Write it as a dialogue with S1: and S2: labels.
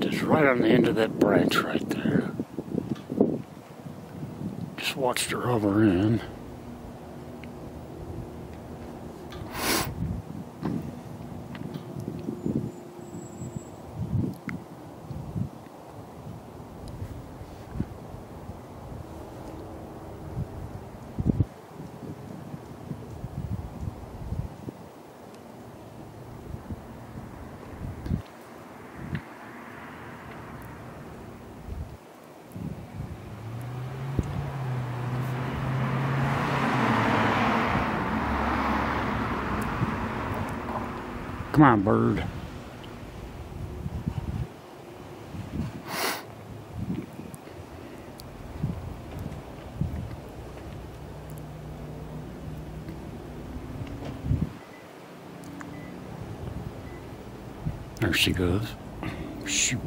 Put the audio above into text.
S1: nest is right on the end of that branch right there. Just watched her hover in. Come on, bird. There she goes. Shoot.